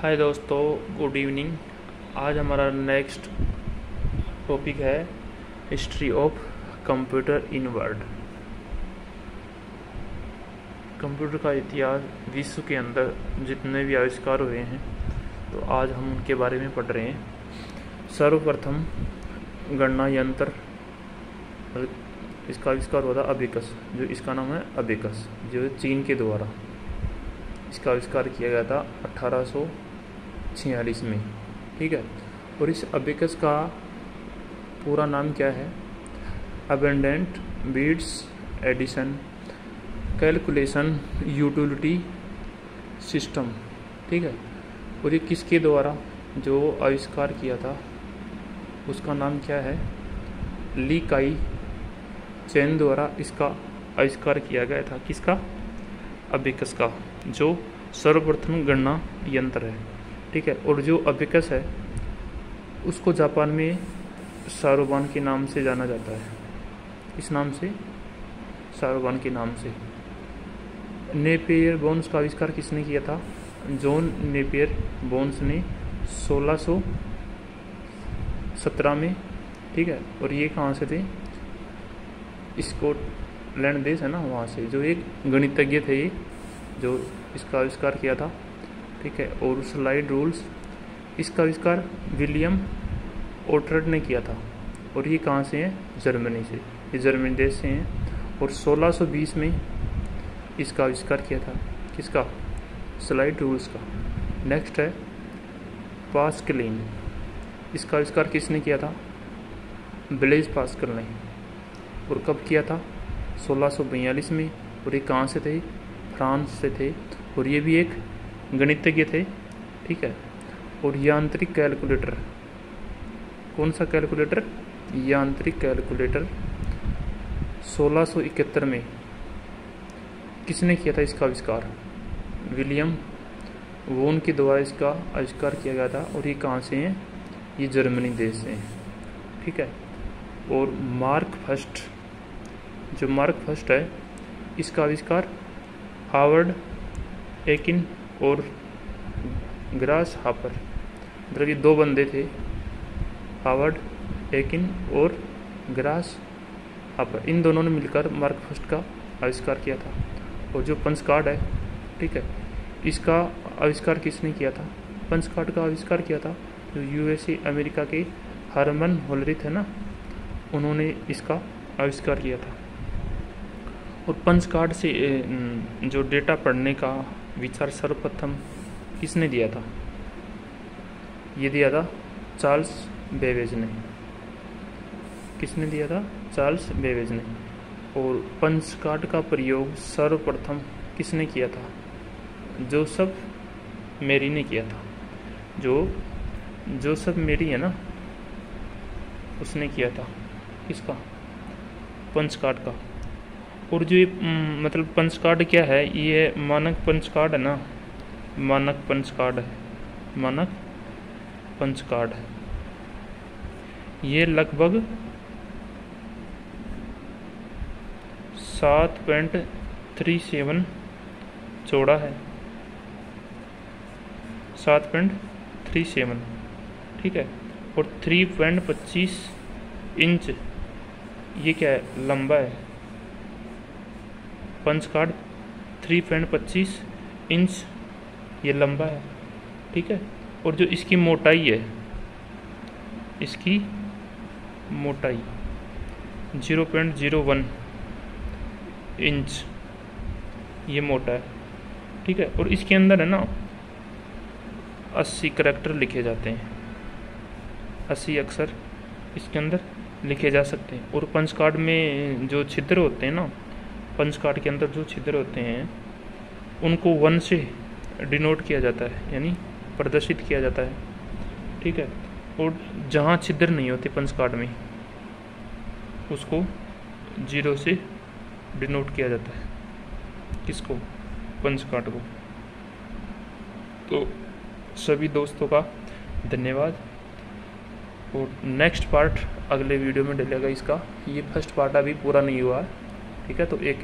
हाय दोस्तों good evening आज हमारा नेक्स्ट टॉपिक है history of computer in world computer का इतिहास विश्व के अंदर जितने भी आविष्कार हुए हैं तो आज हम उनके बारे में पढ़ रहे हैं। सर्वप्रथम गणना यंत्र, इसका आविष्कार हुआ था अबिकस, जो इसका नाम है अबिकस, जो चीन के द्वारा। इसका आविष्कार किया गया था अठारह में, ठीक है? और इस अबिकस का पूरा नाम क्या है? Abundant beads addition calculation utility system ठीक है? और ये किसके द्वारा जो आविष्कार किया था, उसका नाम क्या है? ली काई चैन द्वारा इसका आविष्कार किया गया था। किसका? अबिकस का, जो सर्वप्रथम गणना यंत्र है। ठीक है? और जो अबिकस है, उसको जापान में सारोबान के नाम से जाना जाता है। इस नाम से? सारोबान के नाम से। नेपियर बोन्स का आविष्कार किसने किया था? जॉन नेपियर बोन्स ने 1617 में, ठीक है? और ये कहाँ से थे? स्कॉटलैंड देश है ना वहाँ से। जो एक गणितज्ञ थे ये, जो इसका आविष्कार किया था। ठीक है, और स्लाइड रूल्स इसका आविष्कार विलियम ओटर्ड ने किया था। और ये कहाँ से हैं? जर्मनी से। ये जर्मनी देश से हैं। और 1620 में इसका आविष्कार किया था। किसका? स्लाइड रूल्स का। नेक्स्ट है पास्कलिन इसका आविष्कार किसने किया था? ब्लेज पास्कल ने। और कब किया था? 1642 में। और ये कहाँ से थे? फ्रांस से थे। और ये भी एक गणितज्ञ थे, ठीक है? और यांत्रिक कैलकुलेटर। कौन सा कैलकुलेटर? यांत्रिक कैलकुलेटर। 1671 में किसने किया था इसका आविष्कार? विलियम वोन के द्वारा इसका आविष्कार किया गया था और ये कहाँ से हैं? ये जर्मनी देश से हैं, ठीक है? और मार्क फ़र्स्ट, जो मार्क फ़र्स्ट है, इसका आविष्कार हावर्ड एकिन और ग्रास हापर। मतलब ये दो बंदे थे, हावर्ड, एकिन और ग्रास हापर। इन दोनों ने मिलकर मार्क फ़र्स्ट का आविष्कार किया था। और जो पंच कार्ड है, ठीक है, इसका आविष्कार किसने किया था? पंच कार्ड का आविष्कार किया था जो यूएसए, अमेरिका के हरमन होलरिथ है ना, उन्होंने इसका आविष्कार किया था। और पंच कार्ड से जो डेटा पढ़ने का विचार सर्वप्रथम किसने दिया था? ये दिया था चार्ल्स बेवेज ने। किसने दिया था? चार्ल्स बेवेज ने। और पंच कार्ड का प्रयोग सर्वप्रथम किसने किया था? जोसफ मेरी ने किया था। जो जोसफ मेरी है ना, उसने किया था। किसका? पंच कार्ड का। और जो ये मतलब पंच कार्ड क्या है? ये मानक पंच कार्ड है ना? मानक पंच कार्ड है। मानक पंच कार्ड है। ये लगभग सात पॉइंट थ्री सेवन चौड़ा है। सात पॉइंट थ्री सेवन, ठीक है? और थ्री पॉइंट पच्चीस इंच ये क्या है? लंबा है। पंच कार्ड थ्री पॉइंट पच्चीस इंच ये लंबा है, ठीक है? और जो इसकी मोटाई है, इसकी मोटाई zero point zero one inch ये मोटा है, ठीक है? और इसके अंदर है ना, अस्सी करेक्टर लिखे जाते हैं, अस्सी अक्षर इसके अंदर लिखे जा सकते हैं। और पंच कार्ड में जो छिद्र होते हैं ना पंच के अंदर जो छिद्र होते हैं, उनको वन से डिनोट किया जाता है, यानी प्रदर्शित किया जाता है। ठीक है? और जहाँ छिद्र नहीं होते पंच में, उसको ज़ीरो से डिनोट किया जाता है, किसको? पंच कार्ड को। तो सभी दोस्तों का धन्यवाद। और नेक्स्ट पार्ट अगले वीडियो में डलेगा इसका। ये फ़र्स्ट पार्ट अभी पूरा नहीं हुआ। है ठीक है तो एक